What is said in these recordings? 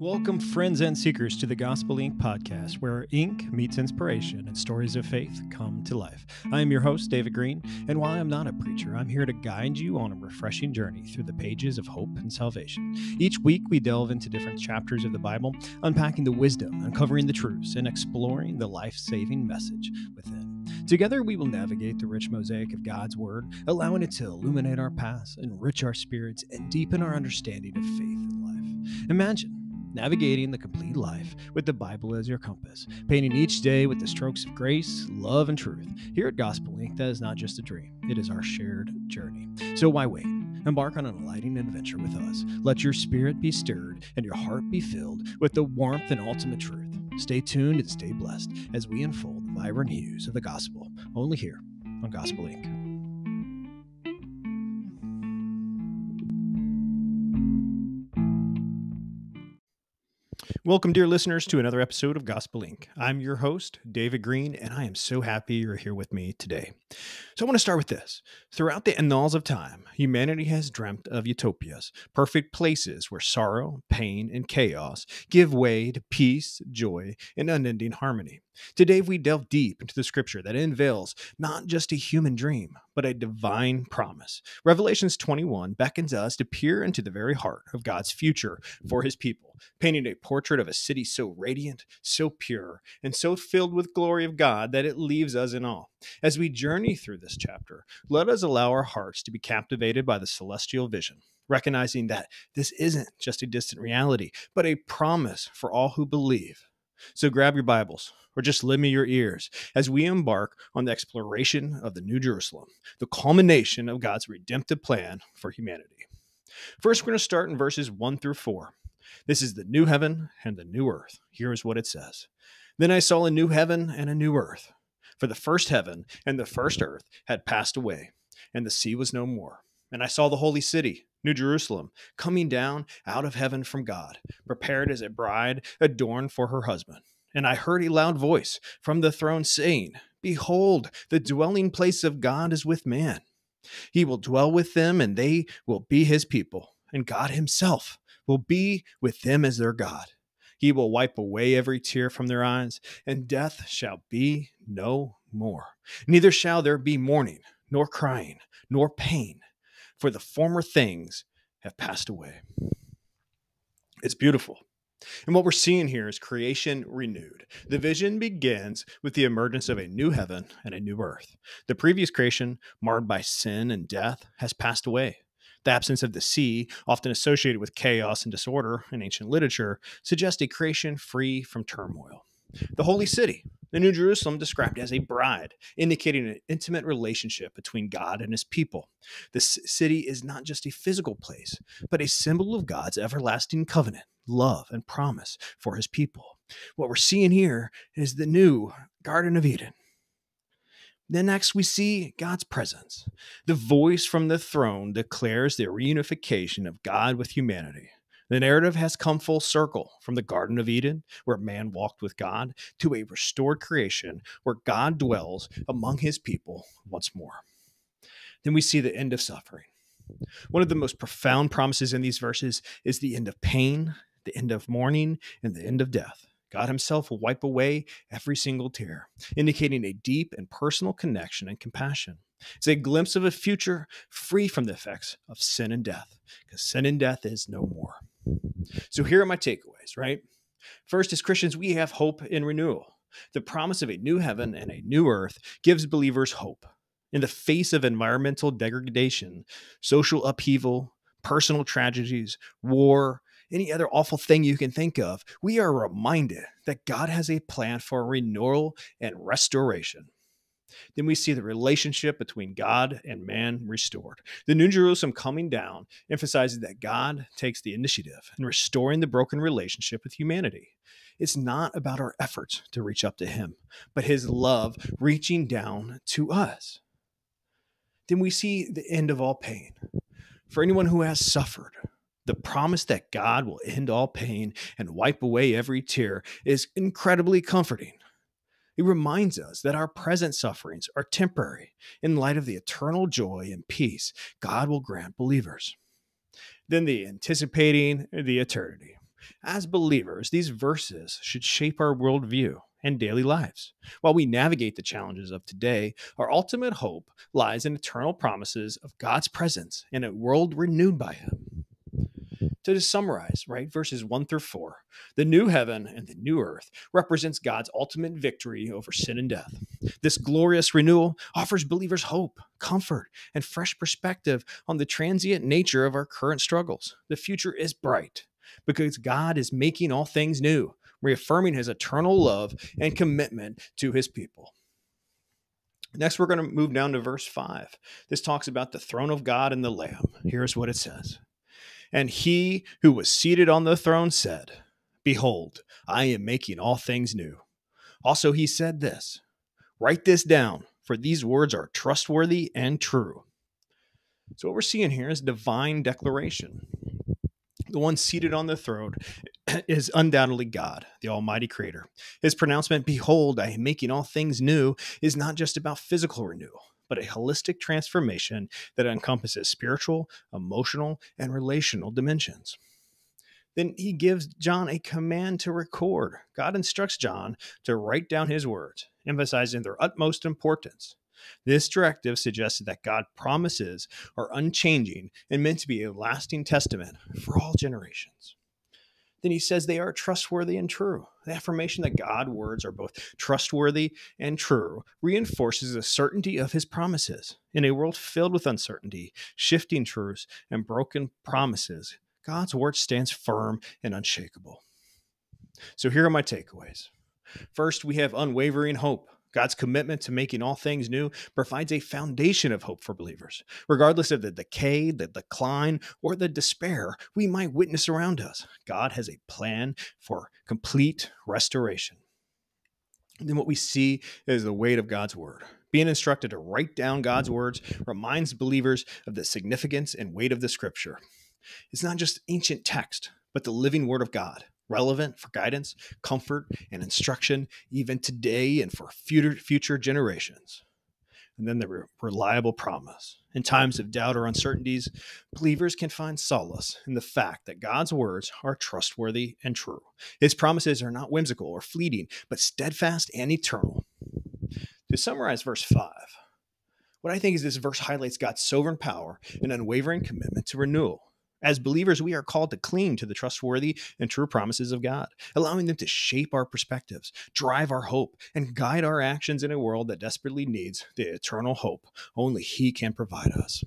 Welcome, friends and seekers, to the Gospel Ink podcast, where ink meets inspiration and stories of faith come to life. I am your host, David Green, and while I'm not a preacher, I'm here to guide you on a refreshing journey through the pages of hope and salvation. Each week, we delve into different chapters of the Bible, unpacking the wisdom, uncovering the truths, and exploring the life saving message within. Together, we will navigate the rich mosaic of God's Word, allowing it to illuminate our paths, enrich our spirits, and deepen our understanding of faith and life. Imagine navigating the complete life with the Bible as your compass, painting each day with the strokes of grace, love, and truth. Here at Gospel Ink, that is not just a dream, it is our shared journey. So why wait? Embark on an enlightening adventure with us. Let your spirit be stirred and your heart be filled with the warmth and ultimate truth. Stay tuned and stay blessed as we unfold the vibrant hues of the gospel, only here on Gospel Ink. Welcome, dear listeners, to another episode of Gospel Ink. Mm-hmm. I'm your host, David Green, and I am so happy you're here with me today. So, I want to start with this. Throughout the annals of time, humanity has dreamt of utopias, perfect places where sorrow, pain, and chaos give way to peace, joy, and unending harmony. Today, we delve deep into the scripture that unveils not just a human dream, but a divine promise. Revelations 21 beckons us to peer into the very heart of God's future for his people, painting a portrait of a city so radiant, so pure, and so filled with glory of God that it leaves us in awe. As we journey through this chapter, let us allow our hearts to be captivated by the celestial vision recognizing that this isn't just a distant reality, but a promise for all who believe. So grab your Bibles, or just lend me your ears as we embark on the exploration of the New Jerusalem, the culmination of God's redemptive plan for humanity. First, we're going to start in verses 1 through 4. This is the new heaven and the new earth. Here is what it says Then I saw a new heaven and a new earth, for the first heaven and the first earth had passed away, and the sea was no more. And I saw the holy city, New Jerusalem, coming down out of heaven from God, prepared as a bride adorned for her husband. And I heard a loud voice from the throne saying, Behold, the dwelling place of God is with man. He will dwell with them, and they will be his people, and God himself will be with them as their God. He will wipe away every tear from their eyes, and death shall be no more. Neither shall there be mourning, nor crying, nor pain, for the former things have passed away. It's beautiful. And what we're seeing here is creation renewed. The vision begins with the emergence of a new heaven and a new earth. The previous creation, marred by sin and death, has passed away. The absence of the sea, often associated with chaos and disorder in ancient literature, suggests a creation free from turmoil. The holy city, the New Jerusalem, described as a bride, indicating an intimate relationship between God and his people. This city is not just a physical place, but a symbol of God's everlasting covenant, love, and promise for his people. What we're seeing here is the new Garden of Eden. Then next we see God's presence. The voice from the throne declares the reunification of God with humanity. The narrative has come full circle from the Garden of Eden, where man walked with God, to a restored creation where God dwells among his people once more. Then we see the end of suffering. One of the most profound promises in these verses is the end of pain, the end of mourning, and the end of death. God Himself will wipe away every single tear, indicating a deep and personal connection and compassion. It's a glimpse of a future free from the effects of sin and death, because sin and death is no more. So here are my takeaways, right? First, as Christians, we have hope in renewal. The promise of a new heaven and a new earth gives believers hope. In the face of environmental degradation, social upheaval, personal tragedies, war, any other awful thing you can think of, we are reminded that God has a plan for renewal and restoration. Then we see the relationship between God and man restored. The New Jerusalem coming down emphasizes that God takes the initiative in restoring the broken relationship with humanity. It's not about our efforts to reach up to Him, but His love reaching down to us. Then we see the end of all pain. For anyone who has suffered, the promise that God will end all pain and wipe away every tear is incredibly comforting. It reminds us that our present sufferings are temporary in light of the eternal joy and peace God will grant believers. Then the anticipating the eternity. As believers, these verses should shape our worldview and daily lives. While we navigate the challenges of today, our ultimate hope lies in eternal promises of God's presence in a world renewed by Him. To just summarize, right, verses 1 through 4, the new heaven and the new earth represents God's ultimate victory over sin and death. This glorious renewal offers believers hope, comfort, and fresh perspective on the transient nature of our current struggles. The future is bright because God is making all things new, reaffirming his eternal love and commitment to his people. Next, we're going to move down to verse 5. This talks about the throne of God and the Lamb. Here's what it says And he who was seated on the throne said, Behold, I am making all things new. Also, he said this Write this down, for these words are trustworthy and true. So, what we're seeing here is divine declaration the one seated on the throne is undoubtedly God, the Almighty Creator. His pronouncement, Behold, I am making all things new, is not just about physical renewal, but a holistic transformation that encompasses spiritual, emotional, and relational dimensions. Then he gives John a command to record. God instructs John to write down his words, emphasizing their utmost importance. This directive suggested that God's promises are unchanging and meant to be a lasting testament for all generations. Then he says they are trustworthy and true. The affirmation that God's words are both trustworthy and true reinforces the certainty of his promises. In a world filled with uncertainty, shifting truths, and broken promises, God's word stands firm and unshakable. So here are my takeaways. First, we have unwavering hope. God's commitment to making all things new provides a foundation of hope for believers. Regardless of the decay, the decline, or the despair we might witness around us, God has a plan for complete restoration. And then what we see is the weight of God's word. Being instructed to write down God's words reminds believers of the significance and weight of the scripture. It's not just ancient text, but the living word of God relevant for guidance, comfort, and instruction even today and for future, future generations. And then the re- reliable promise. In times of doubt or uncertainties, believers can find solace in the fact that God's words are trustworthy and true. His promises are not whimsical or fleeting, but steadfast and eternal. To summarize verse 5, what I think is this verse highlights God's sovereign power and unwavering commitment to renewal. As believers, we are called to cling to the trustworthy and true promises of God, allowing them to shape our perspectives, drive our hope, and guide our actions in a world that desperately needs the eternal hope only He can provide us.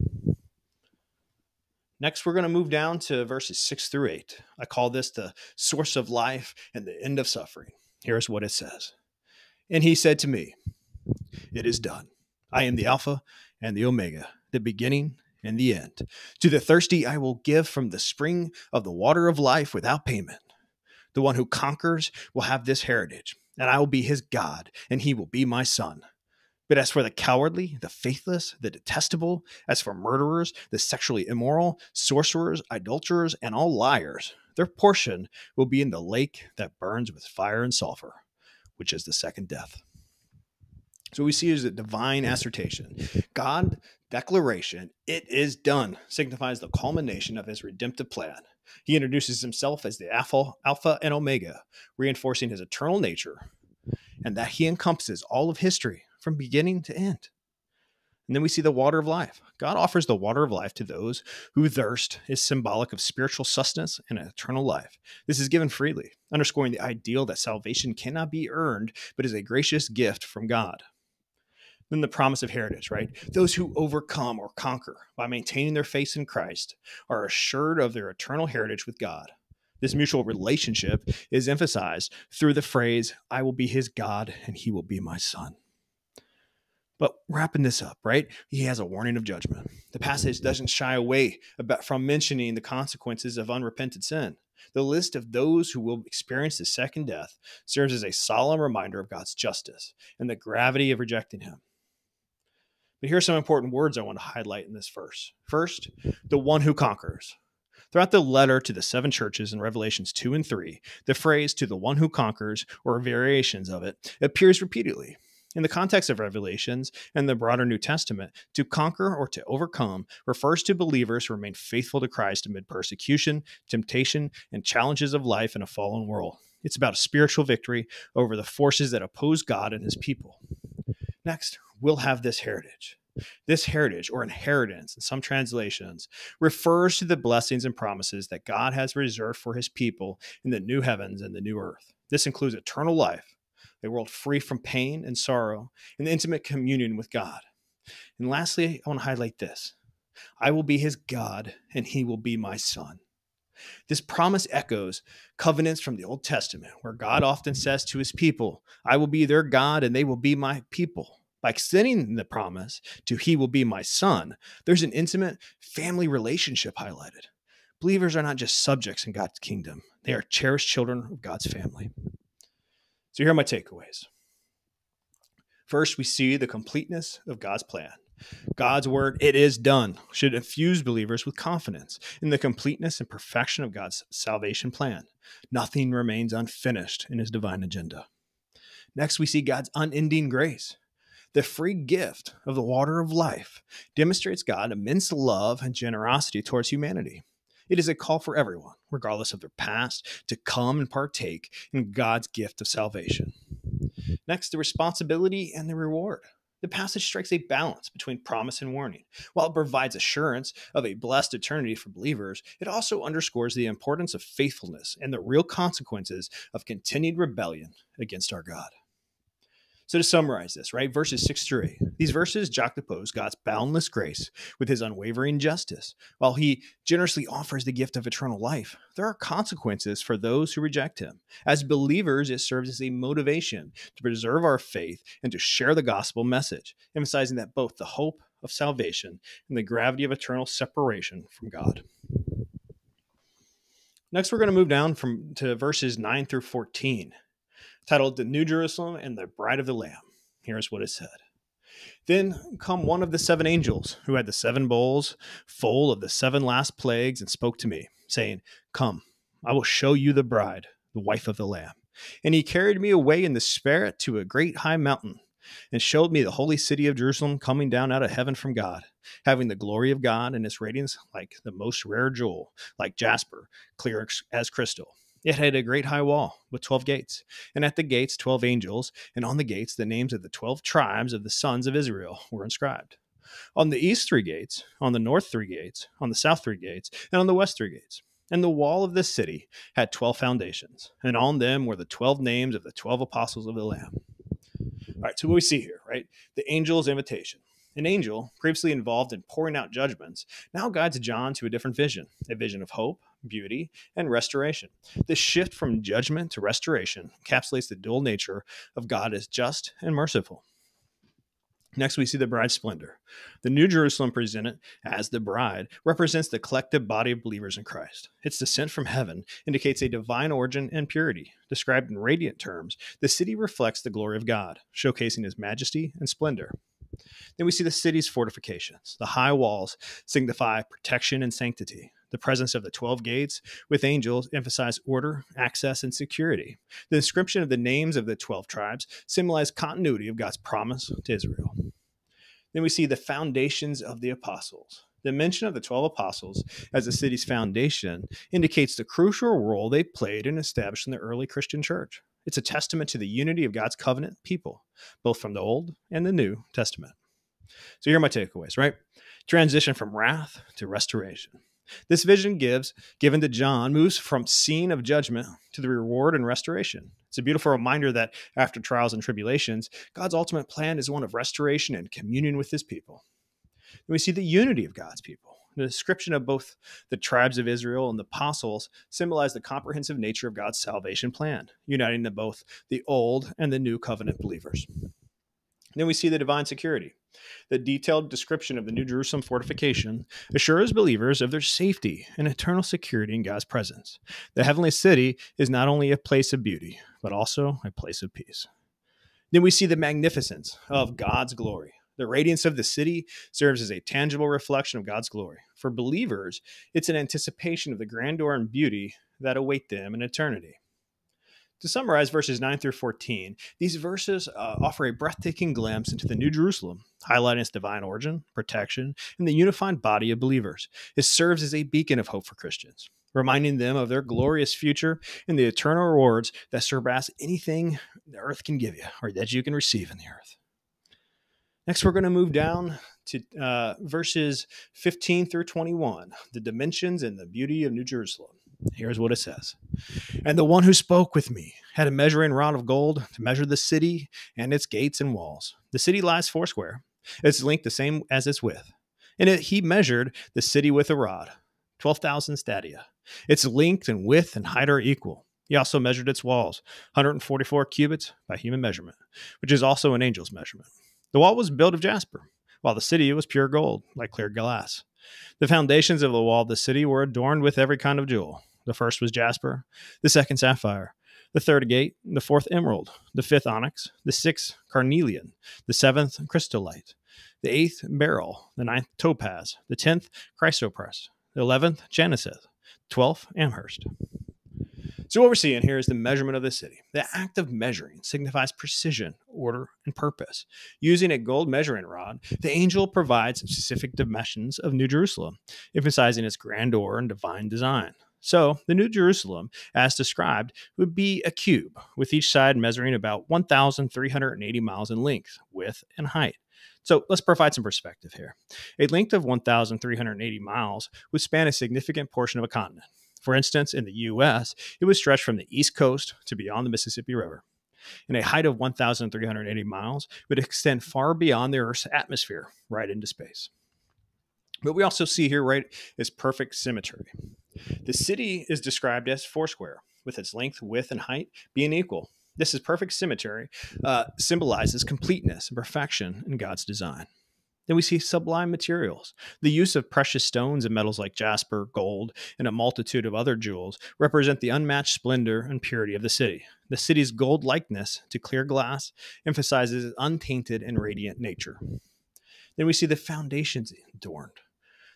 Next, we're going to move down to verses 6 through 8. I call this the source of life and the end of suffering. Here's what it says And He said to me, It is done. I am the Alpha and the Omega, the beginning in the end. To the thirsty, I will give from the spring of the water of life without payment. The one who conquers will have this heritage, and I will be his God, and he will be my son. But as for the cowardly, the faithless, the detestable, as for murderers, the sexually immoral, sorcerers, adulterers, and all liars, their portion will be in the lake that burns with fire and sulfur, which is the second death. So we see is a divine hmm. assertion. God declaration, it is done, signifies the culmination of his redemptive plan. He introduces himself as the alpha, alpha and omega, reinforcing his eternal nature and that he encompasses all of history from beginning to end. And then we see the water of life. God offers the water of life to those who thirst is symbolic of spiritual sustenance and eternal life. This is given freely, underscoring the ideal that salvation cannot be earned, but is a gracious gift from God than the promise of heritage, right? Those who overcome or conquer by maintaining their faith in Christ are assured of their eternal heritage with God. This mutual relationship is emphasized through the phrase, I will be his God and he will be my son. But wrapping this up, right? He has a warning of judgment. The passage doesn't shy away about, from mentioning the consequences of unrepented sin. The list of those who will experience the second death serves as a solemn reminder of God's justice and the gravity of rejecting him. But here's some important words I want to highlight in this verse. First, the one who conquers. Throughout the letter to the seven churches in Revelations 2 and 3, the phrase to the one who conquers, or variations of it, appears repeatedly. In the context of Revelations and the broader New Testament, to conquer or to overcome refers to believers who remain faithful to Christ amid persecution, temptation, and challenges of life in a fallen world. It's about a spiritual victory over the forces that oppose God and his people. Next, we'll have this heritage. This heritage or inheritance in some translations refers to the blessings and promises that God has reserved for his people in the new heavens and the new earth. This includes eternal life, a world free from pain and sorrow, and intimate communion with God. And lastly, I want to highlight this I will be his God, and he will be my son. This promise echoes covenants from the Old Testament, where God often says to his people, I will be their God, and they will be my people. By extending the promise to He will be my son, there's an intimate family relationship highlighted. Believers are not just subjects in God's kingdom, they are cherished children of God's family. So here are my takeaways. First, we see the completeness of God's plan. God's word, it is done, should infuse believers with confidence in the completeness and perfection of God's salvation plan. Nothing remains unfinished in his divine agenda. Next, we see God's unending grace. The free gift of the water of life demonstrates God's immense love and generosity towards humanity. It is a call for everyone, regardless of their past, to come and partake in God's gift of salvation. Next, the responsibility and the reward. The passage strikes a balance between promise and warning. While it provides assurance of a blessed eternity for believers, it also underscores the importance of faithfulness and the real consequences of continued rebellion against our God. So to summarize this, right, verses 6 through 8, these verses juxtapose God's boundless grace with his unwavering justice. While he generously offers the gift of eternal life, there are consequences for those who reject him. As believers, it serves as a motivation to preserve our faith and to share the gospel message, emphasizing that both the hope of salvation and the gravity of eternal separation from God. Next, we're going to move down from to verses 9 through 14 titled The New Jerusalem and the Bride of the Lamb. Here's what it said. Then come one of the seven angels who had the seven bowls full of the seven last plagues and spoke to me, saying, Come, I will show you the bride, the wife of the Lamb. And he carried me away in the spirit to a great high mountain and showed me the holy city of Jerusalem coming down out of heaven from God, having the glory of God and its radiance like the most rare jewel, like jasper, clear as crystal. It had a great high wall with 12 gates, and at the gates, 12 angels, and on the gates, the names of the 12 tribes of the sons of Israel were inscribed. On the east, three gates, on the north, three gates, on the south, three gates, and on the west, three gates. And the wall of this city had 12 foundations, and on them were the 12 names of the 12 apostles of the Lamb. All right, so what we see here, right? The angel's invitation. An angel, previously involved in pouring out judgments, now guides John to a different vision a vision of hope, beauty, and restoration. This shift from judgment to restoration encapsulates the dual nature of God as just and merciful. Next, we see the bride's splendor. The New Jerusalem presented as the bride represents the collective body of believers in Christ. Its descent from heaven indicates a divine origin and purity. Described in radiant terms, the city reflects the glory of God, showcasing his majesty and splendor. Then we see the city's fortifications. The high walls signify protection and sanctity. The presence of the 12 gates with angels emphasize order, access, and security. The inscription of the names of the 12 tribes symbolize continuity of God's promise to Israel. Then we see the foundations of the apostles. The mention of the 12 apostles as the city's foundation indicates the crucial role they played in establishing the early Christian church. It's a testament to the unity of God's covenant people, both from the Old and the New Testament. So here are my takeaways, right? Transition from wrath to restoration. This vision gives, given to John, moves from scene of judgment to the reward and restoration. It's a beautiful reminder that after trials and tribulations, God's ultimate plan is one of restoration and communion with his people. And we see the unity of God's people. The description of both the tribes of Israel and the apostles symbolize the comprehensive nature of God's salvation plan, uniting the both the old and the new covenant believers. Then we see the divine security. The detailed description of the New Jerusalem fortification assures believers of their safety and eternal security in God's presence. The heavenly city is not only a place of beauty, but also a place of peace. Then we see the magnificence of God's glory. The radiance of the city serves as a tangible reflection of God's glory. For believers, it's an anticipation of the grandeur and beauty that await them in eternity. To summarize verses 9 through 14, these verses uh, offer a breathtaking glimpse into the New Jerusalem, highlighting its divine origin, protection, and the unified body of believers. It serves as a beacon of hope for Christians, reminding them of their glorious future and the eternal rewards that surpass anything the earth can give you or that you can receive in the earth. Next, we're going to move down to uh, verses 15 through 21, the dimensions and the beauty of New Jerusalem. Here's what it says And the one who spoke with me had a measuring rod of gold to measure the city and its gates and walls. The city lies foursquare, its length the same as its width. And it, he measured the city with a rod, 12,000 stadia. Its length and width and height are equal. He also measured its walls, 144 cubits by human measurement, which is also an angel's measurement. The wall was built of jasper, while the city was pure gold, like clear glass. The foundations of the wall of the city were adorned with every kind of jewel. The first was jasper, the second sapphire, the third agate, the fourth emerald, the fifth onyx, the sixth carnelian, the seventh chrysolite, the eighth beryl, the ninth topaz, the tenth chrysoprase, the eleventh jacinth, twelfth amethyst. So, what we're seeing here is the measurement of the city. The act of measuring signifies precision, order, and purpose. Using a gold measuring rod, the angel provides specific dimensions of New Jerusalem, emphasizing its grandeur and divine design. So, the New Jerusalem, as described, would be a cube, with each side measuring about 1,380 miles in length, width, and height. So, let's provide some perspective here. A length of 1,380 miles would span a significant portion of a continent. For instance, in the US, it would stretch from the East Coast to beyond the Mississippi River. And a height of 1,380 miles would extend far beyond the Earth's atmosphere, right into space. But we also see here, right, is perfect symmetry. The city is described as foursquare, with its length, width, and height being equal. This is perfect symmetry, uh, symbolizes completeness and perfection in God's design. Then we see sublime materials. The use of precious stones and metals like jasper, gold, and a multitude of other jewels represent the unmatched splendor and purity of the city. The city's gold likeness to clear glass emphasizes its untainted and radiant nature. Then we see the foundations adorned.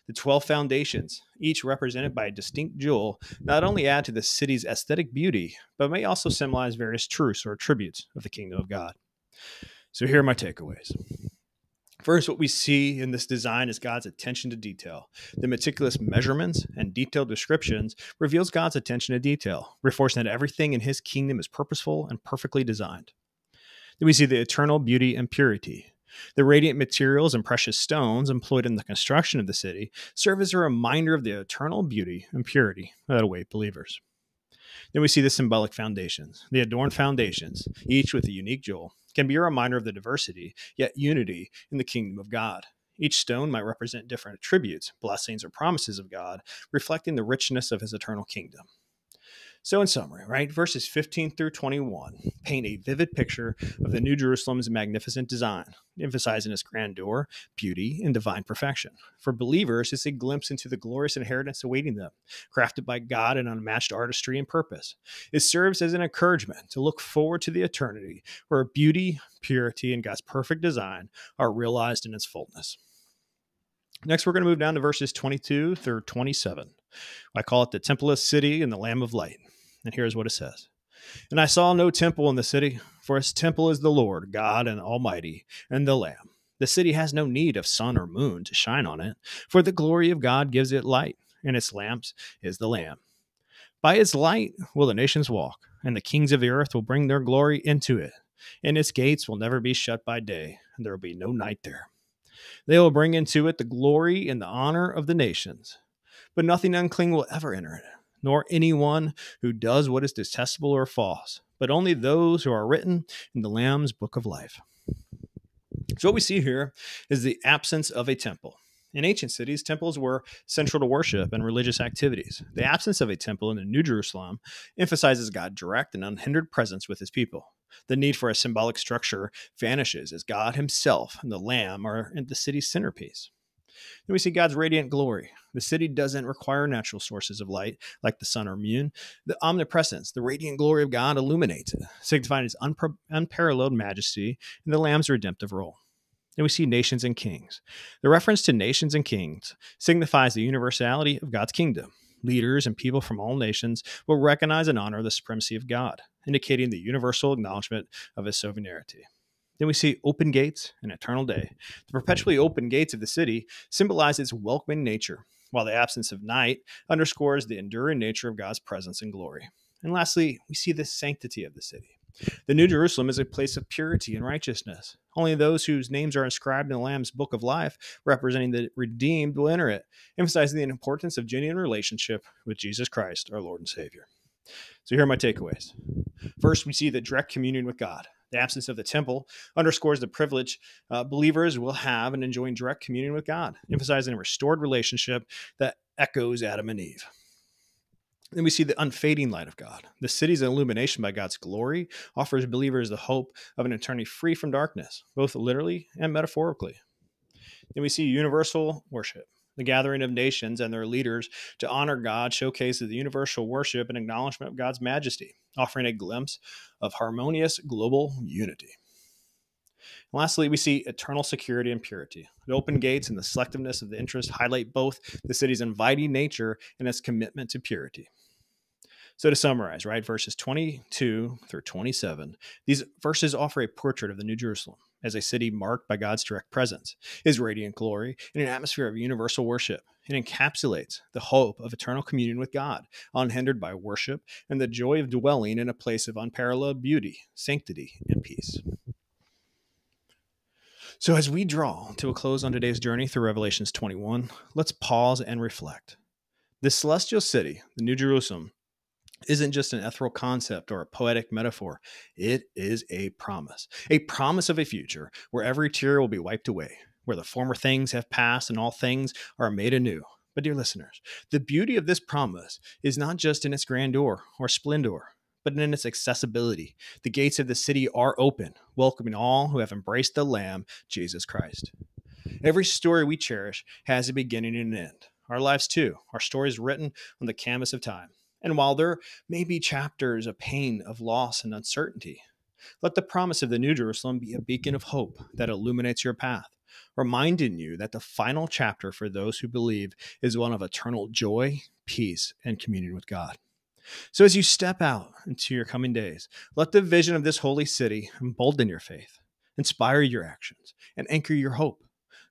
The 12 foundations, each represented by a distinct jewel, not only add to the city's aesthetic beauty, but may also symbolize various truths or attributes of the kingdom of God. So here are my takeaways. First, what we see in this design is God's attention to detail. The meticulous measurements and detailed descriptions reveals God's attention to detail, reinforcing that everything in his kingdom is purposeful and perfectly designed. Then we see the eternal beauty and purity. The radiant materials and precious stones employed in the construction of the city serve as a reminder of the eternal beauty and purity that await believers. Then we see the symbolic foundations, the adorned foundations, each with a unique jewel, can be a reminder of the diversity, yet unity in the kingdom of God. Each stone might represent different attributes, blessings, or promises of God, reflecting the richness of his eternal kingdom. So, in summary, right, verses 15 through 21 paint a vivid picture of the New Jerusalem's magnificent design, emphasizing its grandeur, beauty, and divine perfection. For believers, it's a glimpse into the glorious inheritance awaiting them, crafted by God in unmatched artistry and purpose. It serves as an encouragement to look forward to the eternity where beauty, purity, and God's perfect design are realized in its fullness. Next, we're going to move down to verses 22 through 27. I call it the templeless city and the Lamb of Light. And here's what it says And I saw no temple in the city, for its temple is the Lord, God and Almighty, and the Lamb. The city has no need of sun or moon to shine on it, for the glory of God gives it light, and its lamps is the Lamb. By its light will the nations walk, and the kings of the earth will bring their glory into it. And its gates will never be shut by day, and there will be no night there. They will bring into it the glory and the honor of the nations, but nothing unclean will ever enter it nor anyone who does what is detestable or false, but only those who are written in the Lamb's book of life. So, what we see here is the absence of a temple. In ancient cities, temples were central to worship and religious activities. The absence of a temple in the New Jerusalem emphasizes God's direct and unhindered presence with his people. The need for a symbolic structure vanishes as God himself and the Lamb are in the city's centerpiece. Then we see God's radiant glory. The city doesn't require natural sources of light like the sun or moon. The omnipresence, the radiant glory of God illuminates it, signifying his unpar- unparalleled majesty and the Lamb's redemptive role. Then we see nations and kings. The reference to nations and kings signifies the universality of God's kingdom. leaders, and people from all nations will recognize and honor the supremacy of God, indicating the universal acknowledgement of his sovereignty. Then we see open gates and eternal day. The perpetually open gates of the city symbolize its welcoming nature, while the absence of night underscores the enduring nature of God's presence and glory. And lastly, we see the sanctity of the city. The New Jerusalem is a place of purity and righteousness. Only those whose names are inscribed in the Lamb's book of life, representing the redeemed, will enter it, emphasizing the importance of genuine relationship with Jesus Christ, our Lord and Savior. So here are my takeaways. First, we see the direct communion with God. The absence of the temple underscores the privilege uh, believers will have in enjoying direct communion with God, emphasizing a restored relationship that echoes Adam and Eve. Then we see the unfading light of God. The city's illumination by God's glory offers believers the hope of an eternity free from darkness, both literally and metaphorically. Then we see universal worship. The gathering of nations and their leaders to honor God showcases the universal worship and acknowledgement of God's majesty, offering a glimpse of harmonious global unity. And lastly, we see eternal security and purity. The open gates and the selectiveness of the interest highlight both the city's inviting nature and its commitment to purity. So to summarize, right, verses 22 through 27, these verses offer a portrait of the New Jerusalem as a city marked by God's direct presence, his radiant glory, and an atmosphere of universal worship. It encapsulates the hope of eternal communion with God, unhindered by worship, and the joy of dwelling in a place of unparalleled beauty, sanctity, and peace. So, as we draw to a close on today's journey through Revelations 21, let's pause and reflect. This celestial city, the New Jerusalem, isn't just an ethereal concept or a poetic metaphor. It is a promise, a promise of a future where every tear will be wiped away, where the former things have passed and all things are made anew. But, dear listeners, the beauty of this promise is not just in its grandeur or splendor, but in its accessibility. The gates of the city are open, welcoming all who have embraced the Lamb, Jesus Christ. Every story we cherish has a beginning and an end. Our lives, too, our stories written on the canvas of time. And while there may be chapters of pain, of loss, and uncertainty, let the promise of the New Jerusalem be a beacon of hope that illuminates your path, reminding you that the final chapter for those who believe is one of eternal joy, peace, and communion with God. So, as you step out into your coming days, let the vision of this holy city embolden your faith, inspire your actions, and anchor your hope.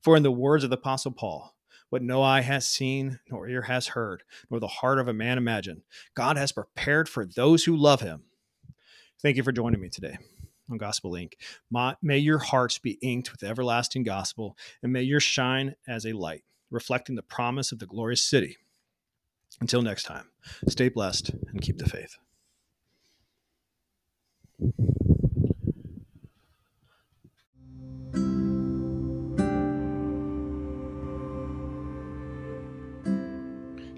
For, in the words of the Apostle Paul, what no eye has seen, nor ear has heard, nor the heart of a man imagined. God has prepared for those who love him. Thank you for joining me today on Gospel Ink. may your hearts be inked with everlasting gospel, and may your shine as a light, reflecting the promise of the glorious city. Until next time, stay blessed and keep the faith.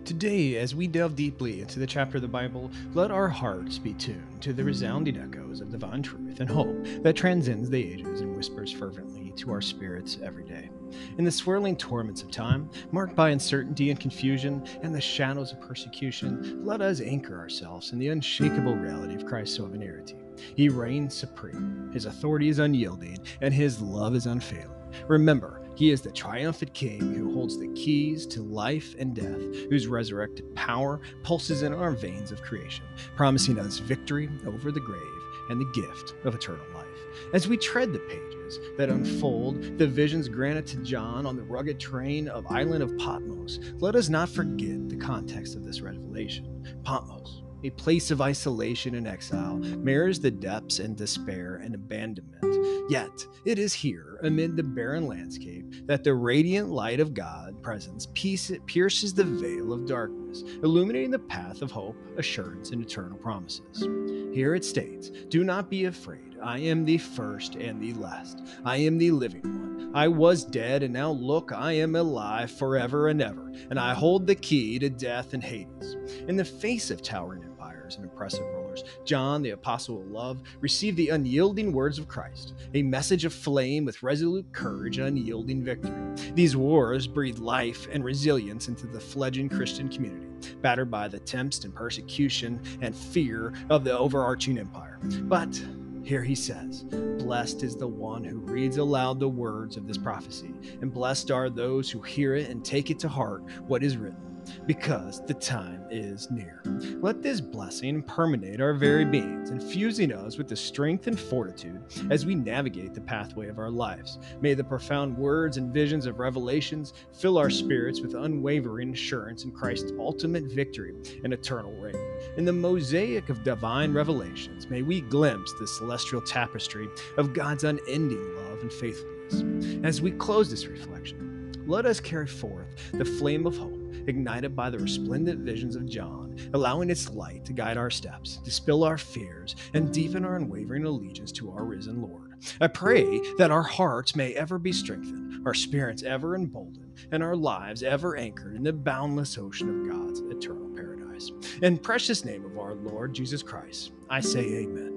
Today, as we delve deeply into the chapter of the Bible, let our hearts be tuned to the resounding echoes of divine truth and hope that transcends the ages and whispers fervently to our spirits every day. In the swirling torments of time, marked by uncertainty and confusion and the shadows of persecution, let us anchor ourselves in the unshakable reality of Christ's sovereignty. He reigns supreme, his authority is unyielding, and his love is unfailing. Remember, he is the triumphant King who holds the keys to life and death, whose resurrected power pulses in our veins of creation, promising us victory over the grave and the gift of eternal life. As we tread the pages that unfold the visions granted to John on the rugged terrain of island of Patmos, let us not forget the context of this revelation. Patmos, a place of isolation and exile, mirrors the depths and despair and abandonment. Yet, it is here, amid the barren landscape, that the radiant light of God presence pierces the veil of darkness, illuminating the path of hope, assurance, and eternal promises. Here it states Do not be afraid. I am the first and the last. I am the living one. I was dead, and now look, I am alive forever and ever, and I hold the key to death and Hades. In the face of towering and impressive rulers. John, the apostle of love, received the unyielding words of Christ, a message of flame with resolute courage and unyielding victory. These wars breathed life and resilience into the fledgling Christian community, battered by the tempest and persecution and fear of the overarching empire. But here he says, Blessed is the one who reads aloud the words of this prophecy, and blessed are those who hear it and take it to heart what is written because the time is near. Let this blessing permeate our very beings, infusing us with the strength and fortitude as we navigate the pathway of our lives. May the profound words and visions of revelations fill our spirits with unwavering assurance in Christ's ultimate victory and eternal reign. In the mosaic of divine revelations, may we glimpse the celestial tapestry of God's unending love and faithfulness. As we close this reflection, let us carry forth the flame of hope ignited by the resplendent visions of John, allowing its light to guide our steps, dispel our fears, and deepen our unwavering allegiance to our risen Lord. I pray that our hearts may ever be strengthened, our spirits ever emboldened, and our lives ever anchored in the boundless ocean of God's eternal paradise. In precious name of our Lord Jesus Christ, I say amen.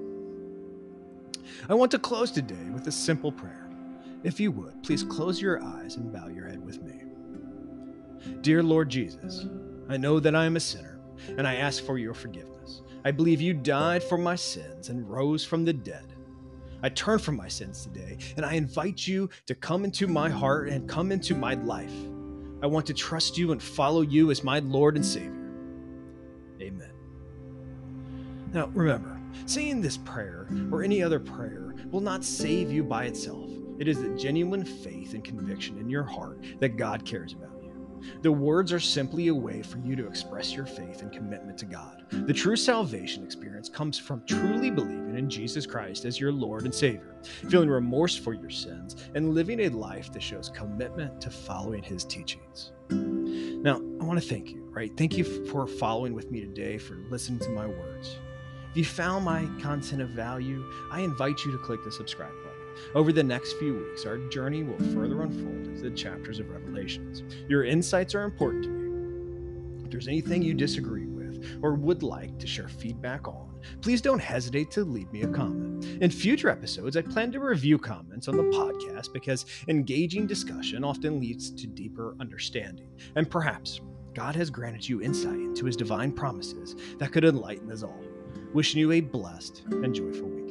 I want to close today with a simple prayer. If you would, please close your eyes and bow your head with me. Dear Lord Jesus, I know that I am a sinner, and I ask for your forgiveness. I believe you died for my sins and rose from the dead. I turn from my sins today, and I invite you to come into my heart and come into my life. I want to trust you and follow you as my Lord and Savior. Amen. Now, remember, saying this prayer or any other prayer will not save you by itself. It is the genuine faith and conviction in your heart that God cares about. The words are simply a way for you to express your faith and commitment to God. The true salvation experience comes from truly believing in Jesus Christ as your Lord and Savior, feeling remorse for your sins, and living a life that shows commitment to following His teachings. Now, I want to thank you, right? Thank you for following with me today, for listening to my words. If you found my content of value, I invite you to click the subscribe. Over the next few weeks, our journey will further unfold into the chapters of Revelations. Your insights are important to me. If there's anything you disagree with or would like to share feedback on, please don't hesitate to leave me a comment. In future episodes, I plan to review comments on the podcast because engaging discussion often leads to deeper understanding. And perhaps God has granted you insight into his divine promises that could enlighten us all. Wishing you a blessed and joyful week.